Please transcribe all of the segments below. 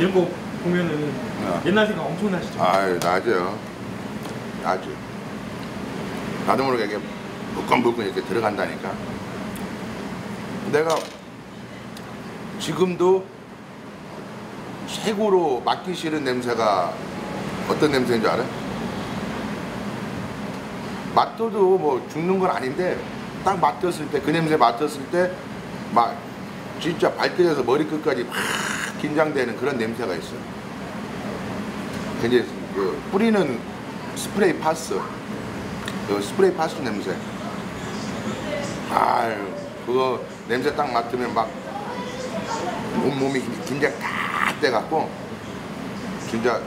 이런 거 보면은 어. 옛날 생각 엄청 나시죠? 아유 나죠 나죠 나도 모르게 이렇게 물건물건 이렇게 들어간다니까 내가 지금도 최고로 맡기 싫은 냄새가 어떤 냄새인 줄 알아? 맡아도 뭐 죽는 건 아닌데 딱 맡았을 때 그 냄새 맡았을 때 막 진짜 발끝에서 머리끝까지 막 긴장되는 그런 냄새가 있어요. 이제 그 뿌리는 스프레이 파스, 그 스프레이 파스 냄새. 아유, 그거 냄새 딱 맡으면 막 온몸이 긴장 다 돼갖고 진짜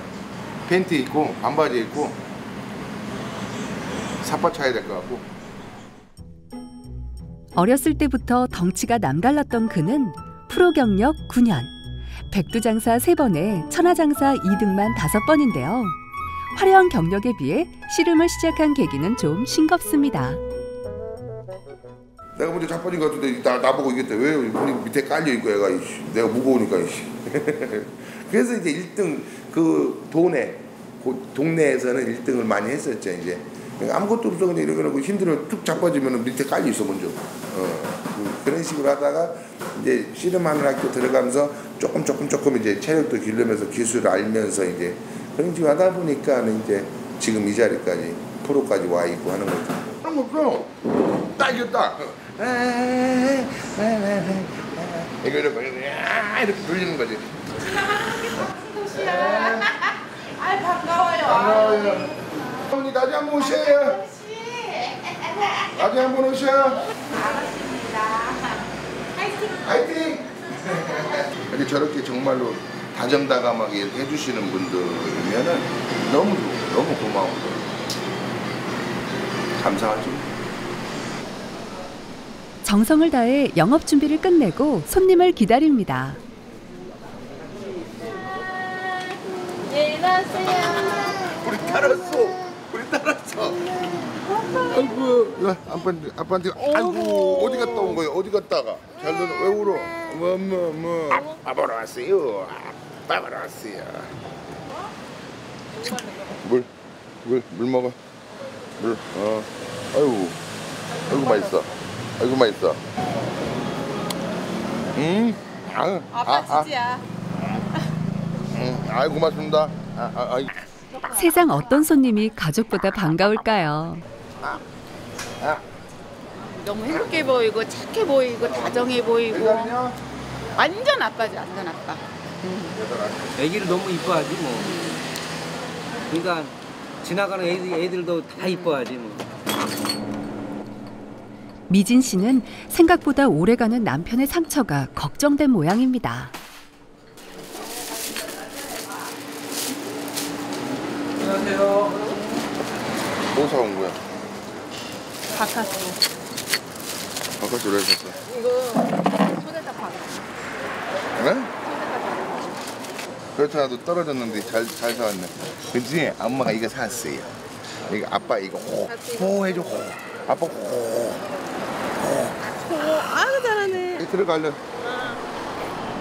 팬티 입고 반바지 입고 사파 차야 될 것 같고. 어렸을 때부터 덩치가 남달랐던 그는 프로 경력 9년, 백두장사 3번에 천하장사 2등만 5번인데요. 화려한 경력에 비해 씨름을 시작한 계기는 좀 싱겁습니다. 내가 먼저 자빠진 것 같은데 나, 나보고 이겼대 왜 우리 밑에 깔려 있고 얘가 이씨. 내가 무거우니까 이씨. 그래서 이제 1등 그 동네 그 동네에서는 1등을 많이 했었죠 이제 그러니까 아무것도 없어 그냥 이러고 힘들어 툭 자빠지면 밑에 깔려 있어 먼저 어, 그- 그런 식으로 하다가 이제 씨름하는 학교 들어가면서 조금 조금 조금 이제 체력도 기르면서 기술을 알면서 이제 그런 식으로 하다 보니까는 이제 지금 이 자리까지 프로까지 와 있고 하는 거죠. 그런 거 없어. 딱 이겼다. 이거 이렇게 이렇게 돌리는 거지. 아 반가워요. 반가워요. 어머니 나중에 한번 오셔요. 나중에 한번 오셔요. 화이팅! 근데 저렇게 정말로 다정다감하게 해주시는 분들이면은 너무 좋고 너무 고마워. 감사하죠. 정성을 다해 영업 준비를 끝내고 손님을 기다립니다. 우리 따랐어. 우리 따랐어. 아이고, 야, 아빠한테, 아빠한테, 아이고, 어디 갔다 온 거야? 어디 갔다가? 잘 놀아, 왜 울어? 뭐, 뭐, 뭐. 아빠 보러 왔어요. 아빠 보러 왔어요. 물, 물, 물 먹어. 물, 어. 아이고, 아이고, 맛있어. 아이고, 맛있어. 음, 아, 아빠 지지야. 음, 아이고, 고맙습니다. 아, 아, 아이. 세상 어떤 손님이 가족보다 반가울까요? 너무 행복해 보이고 착해 보이고 다정해 보이고. 완전 아빠지 완전 아빠. 애기를 너무 이뻐하지 뭐. 그러니까 지나가는 애들, 애들도 다 이뻐하지 뭐. 미진 씨는 생각보다 오래가는 남편의 상처가 걱정된 모양입니다. 뭐 사온 거야? 바카스. 바깥으로 해서 이거 손에다 박아. 그래? 그렇다도 떨어졌는데 잘, 잘 사왔네 그치? 엄마가 이거 샀어요 이거 아빠 이거 호, 호 해줘 호 아빠 호 아유 잘하네. 여기 들어갈래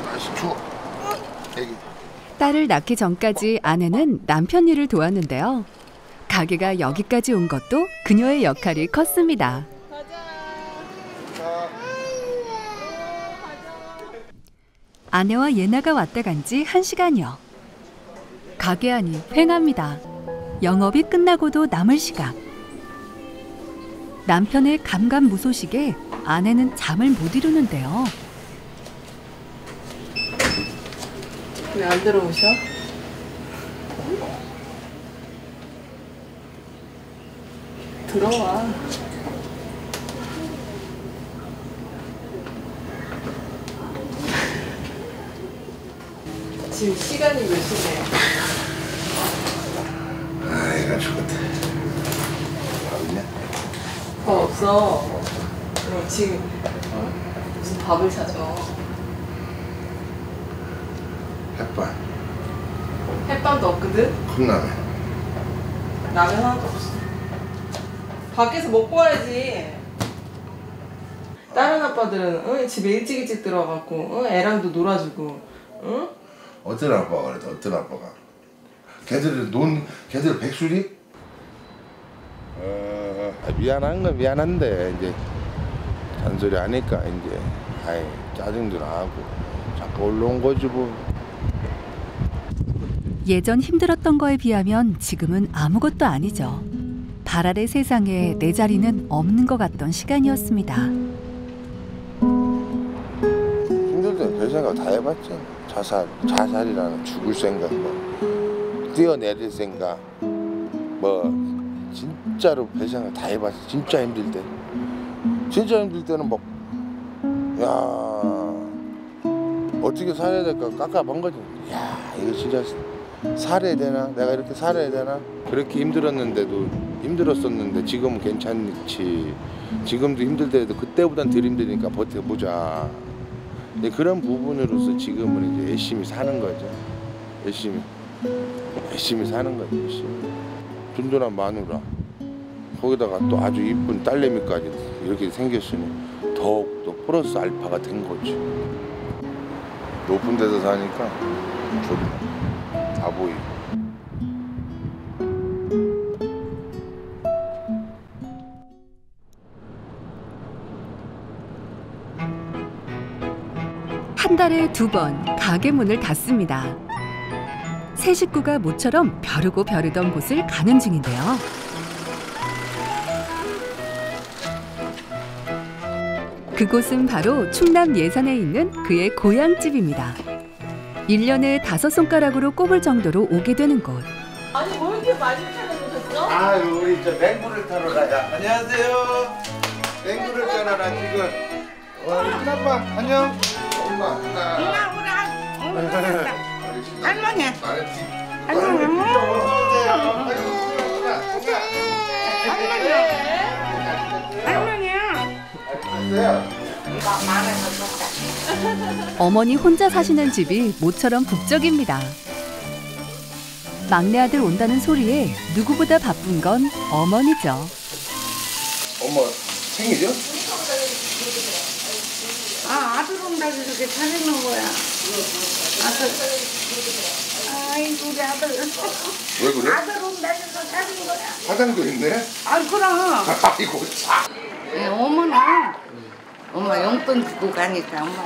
날씨 추워 애기 딸을 낳기 전까지 아내는 남편 일을 도왔는데요. 가게가 여기까지 온 것도 그녀의 역할이 컸습니다. 아내와 예나가 왔다 간 지 한시간여 가게 안이 휑합니다. 영업이 끝나고도 남을 시간. 남편의 감감무소식에 아내는 잠을 못 이루는데요. 왜 안 들어오셔? 들어와. 지금 시간이 몇 시네요? 아이가 죽었다 밥 있냐? 밥 없어. 그럼 지금 어? 무슨 밥을 사줘? 햇반 햇반도 없거든? 컵라면 라면 하나도 없어. 밖에서 먹고 와야지. 다른 아빠들은 응? 집에 일찍 일찍 들어가고 응? 애랑도 놀아주고 응? 어떤 아빠가 그랬다 어떤 아빠가 걔들은 논 걔들 백수리? 어, 미안한 건 미안한데 이제 잔소리 하니까 이제 아이 짜증도 나고 자꾸 올라온 거지 뭐 예전 힘들었던 거에 비하면 지금은 아무것도 아니죠. 발 아래 세상에 내 자리는 없는 것 같던 시간이었습니다. 힘들 때별 생각 다 해봤죠 자살 자살이라는 죽을 생각 뭐 뛰어내릴 생각 뭐 진짜로 별 생각 다 해봤어. 진짜 힘들 때. 진짜 힘들 때는 막 야 어떻게 살아야 될까 깝깝한 거지. 야 이거 진짜 살아야 되나? 내가 이렇게 살아야 되나? 그렇게 힘들었는데도 힘들었었는데 지금은 괜찮지. 지금도 힘들 때도 그때보단 덜 힘드니까 버텨보자. 네, 그런 부분으로서 지금은 이제 열심히 사는 거죠. 열심히. 열심히 사는 거죠 열심히. 든든한 마누라. 거기다가 또 아주 이쁜 딸내미까지 이렇게 생겼으니 더욱 더 플러스 알파가 된 거지. 높은 데서 사니까 좋다. 다 보이고 한 달에 두 번 가게 문을 닫습니다. 새 식구가 모처럼 벼르고 벼르던 곳을 가는 중인데요. 그곳은 바로 충남 예산에 있는 그의 고향집입니다. 일년에 다섯 손가락으로 꼽을 정도로 오게 되는 곳. 아니 뭐 이렇게 많이 찾아보셨어? 아 우리 저 맹구를 타러 가자 안녕하세요 맹구를 타러 가 지금 와 큰아빠 안녕 할머니. 할머니 할머니야. 어머니 혼자 사시는 집이 모처럼 북적입니다. 막내 아들 온다는 소리에 누구보다 바쁜 건 어머니죠. 엄마 생이죠? 아 온다고 이렇게 차리는 거야. 아들. 아이고 우리 아들. 왜 그래? 아들 온다고 해서 차린 거야. 화장도 있네 아 그럼. 아이고 참 예, 어머는 엄마 용돈 주고 가니까 엄마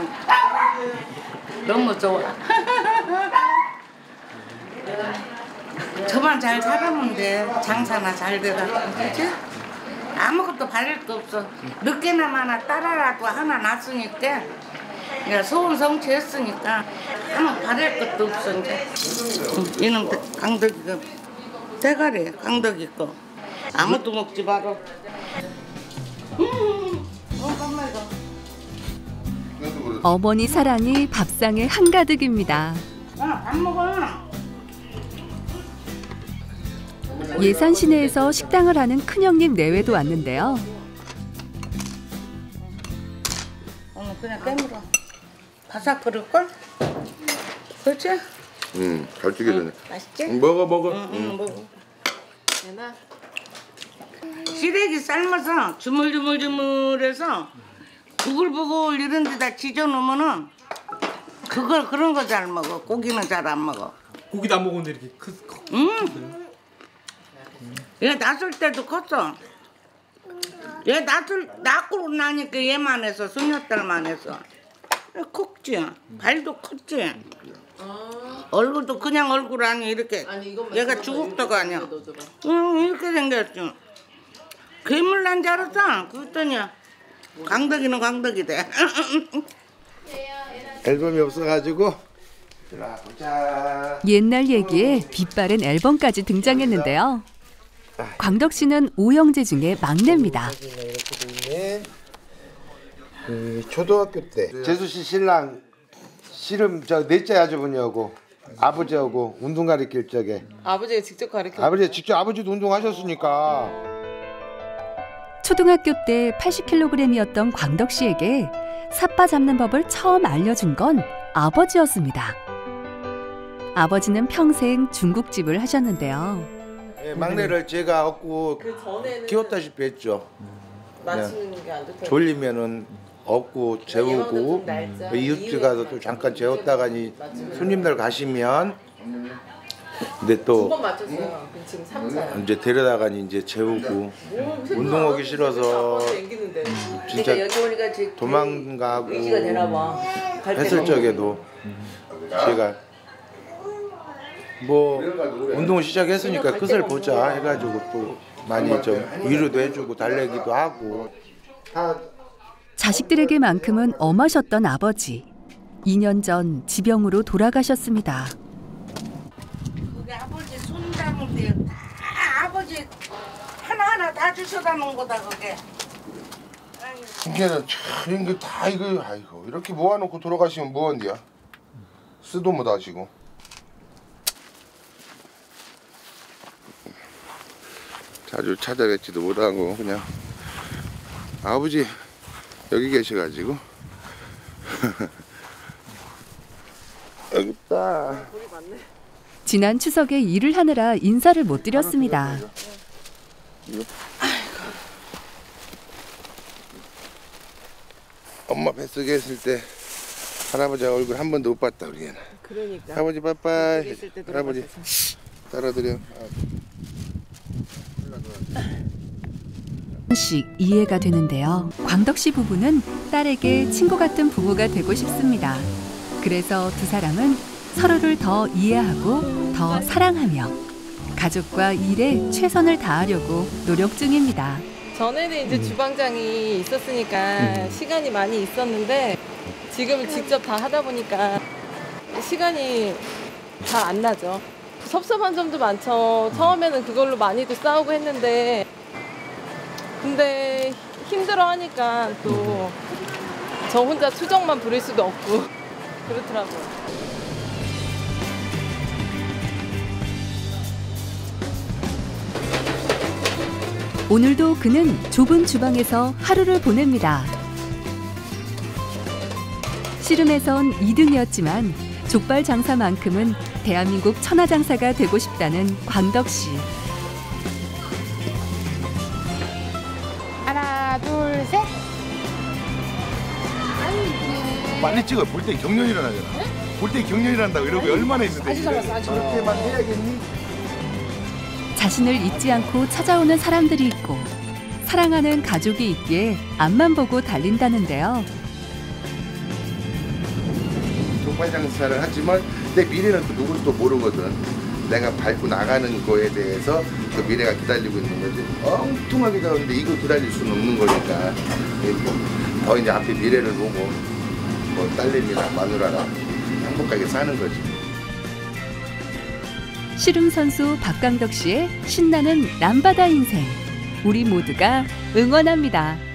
너무 좋아. 저만 잘 살아면 돼. 장사나 잘 돼가지고 그치? 아무것도 바랄 거 없어. 늦게나마나 따라라도 하나 났으니까 내가 소원 성취했으니까 아무 바랄 것도 없어 이제. 응, 이놈 강덕이가 대가리 강덕이 거. 아무도 먹지 마라. 어. 그래도 그래 어머니 사랑이 밥상에 한가득입니다. 먹어. 예산 시내에서 식당을 하는 큰형님 내외도 왔는데요. 오늘 그냥 깨물어. 바삭 끓을걸? 그렇지? 응잘 튀겨졌네 맛있지? 응, 먹어 먹어 응, 응. 응, 먹어. 시래기 삶아서 주물주물주물해서 부글부글 이런 데다 지져 놓으면은 그걸 그런 거 잘 먹어. 고기는 잘 안 먹어. 고기도 안 먹었는데 이렇게 크, 크, 응. 얘 낳을 때도 컸어. 얘 낳을 낳고 나니까 얘만 해서 수녀딸만 해서 컸지. 발도 컸지. 얼굴도 그냥 얼굴 아니 이렇게. 아니 얘가 주걱도가 아니야. 응 이렇게 생겼죠. 괴물 난 줄 알았어. 그랬더니 강덕이는 강덕이 돼. 앨범이 없어가지고 옛날 얘기에 빛바랜 앨범까지 등장했는데요. 광덕 씨는 오형제 중에 막내입니다. 그 초등학교 때 재수 씨 신랑 씨름 저 넷째 아주버니하고 아버지하고 운동 가르칠 적에 아버지가 직접 가르쳐. 아버지 직접 아버지도 운동하셨으니까 초등학교 때 80kg이었던 광덕 씨에게 삿바 잡는 법을 처음 알려준 건 아버지였습니다. 아버지는 평생 중국집을 하셨는데요. 예, 막내를 제가 얻고 그 전에는 키웠다시피 했죠. 맞추는 게 안 좋다. 졸리면은 얻고 재우고 이웃집 가서 또 잠깐 재웠다가니 손님들 가시면 근데 또 두번 맞췄어요. 지금 3차. 이제 데려다가니 이제 재우고 운동하기 싫어서 댕기는데. 진짜 그러니까 도망가고 데가 했을 적에도 제가 뭐 운동을 시작했으니까 끝을 보자 해가지고 또 많이 좀 위로도 해주고 달래기도 하고 자식들에게만큼은 엄하셨던 아버지. 2년 전 지병으로 돌아가셨습니다. 그게 아버지 손 담을 때다 아버지 하나하나 다 주셔다 놓은 거다 그게. 이게는 참 이게 다 이거 아이고 이렇게 모아놓고 돌아가시면 뭐한디야? 쓰도 못 하시고. 자주 찾아뵙지도 못하고 그냥 아버지 여기 계셔가지고 여기 있다. 지난 추석에 일을 하느라 인사를 못 드렸습니다. 엄마 뱃속에 있을 때 할아버지 얼굴 한 번도 못 봤다 우리는. 그러니까. 할아버지 빠빠이. 할아버지 따라드려. 씩 이해가 되는데요. 광덕 씨 부부는 딸에게 친구 같은 부부가 되고 싶습니다. 그래서 두 사람은 서로를 더 이해하고 더 사랑하며 가족과 일에 최선을 다하려고 노력 중입니다. 전에는 이제 주방장이 있었으니까 시간이 많이 있었는데 지금은 직접 다 하다 보니까 시간이 다 안 나죠. 섭섭한 점도 많죠. 처음에는 그걸로 많이도 싸우고 했는데 근데 힘들어 하니까 또 저 혼자 수정만 부릴 수도 없고 그렇더라고요. 오늘도 그는 좁은 주방에서 하루를 보냅니다. 씨름에선 2등이었지만 족발 장사만큼은 대한민국 천하장사가 되고 싶다는 광덕 씨. 셋. 빨리 찍어. 볼 때 경련 일어나잖아. 볼 때 경련 일어난다고 이러고 얼마나 했는데. 그렇게만 해야겠니? 자신을 잊지 않고 찾아오는 사람들이 있고 사랑하는 가족이 있기에 앞만 보고 달린다는데요. 족발 장사를 하지만 내 미래는 또또 모르거든. 내가 밟고 나가는 거에 대해서 그 미래가 기다리고 있는 거지. 엉뚱하게 가는데 이거 기다릴 수는 없는 거니까. 더 이제 앞에 미래를 보고 뭐 딸내미랑 마누라랑 행복하게 사는 거지. 씨름 선수 박강덕 씨의 신나는 남바다 인생. 우리 모두가 응원합니다.